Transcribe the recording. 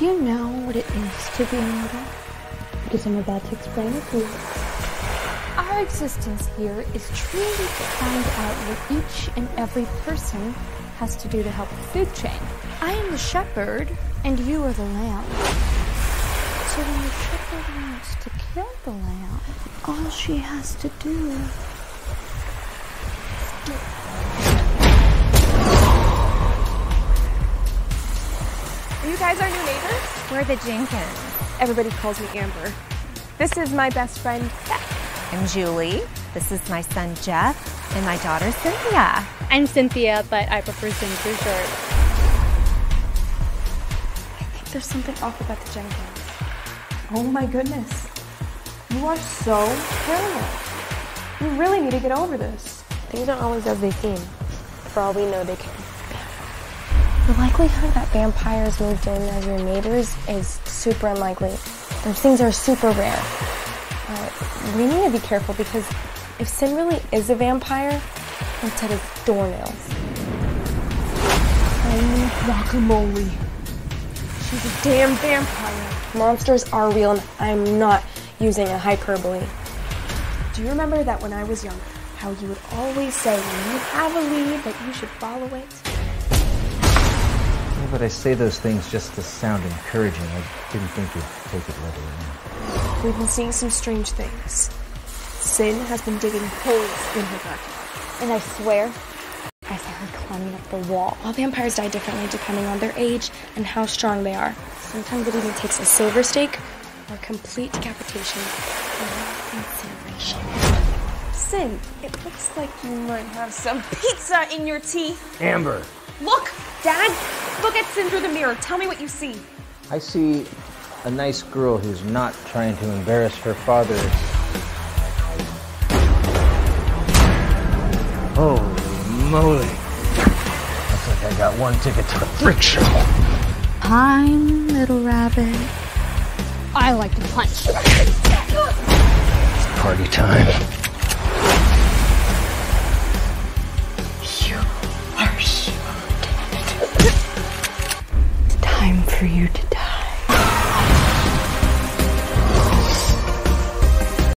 Do you know what it is to be immortal? Because I'm about to explain it to you. Our existence here is truly to find out what each and every person has to do to help the food chain. I am the shepherd, and you are the lamb. So when the shepherd wants to kill the lamb, all she has to do You guys are new neighbors? We're the Jenkins. Everybody calls me Amber. This is my best friend, Beth. I'm Julie. This is my son Jeff and my daughter Cynthia. I'm Cynthia, but I prefer Cyn for short. I think there's something off about the Jenkins. Oh my goodness. You are so paranoid. You really need to get over this. Things aren't always as they seem. For all we know, they can. The likelihood that vampires moved in as your neighbors is super unlikely. Those things are super rare. Uh, we need to be careful because if Sin really is a vampire, let's hit his doornails. Oh, guacamole. She's a damn vampire. Monsters are real and I'm not using a hyperbole. Do you remember that when I was young, how you would always say when you have a lead that you should follow it? Yeah, but I say those things just to sound encouraging. I didn't think you'd take it literally. We've been seeing some strange things. Sin has been digging holes in her backyard. And I swear, I saw her climbing up the wall. All vampires die differently depending on their age and how strong they are. Sometimes it even takes a silver stake or complete decapitation or incineration. Sin, it looks like you might have some pizza in your teeth. Amber! Look, Dad, look at Sin through the mirror. Tell me what you see. I see a nice girl who's not trying to embarrass her father. Holy moly. Looks like I got one ticket to the freak show. I'm little rabbit. I like to punch. Party time. You are so dead. It's time for you to